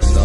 So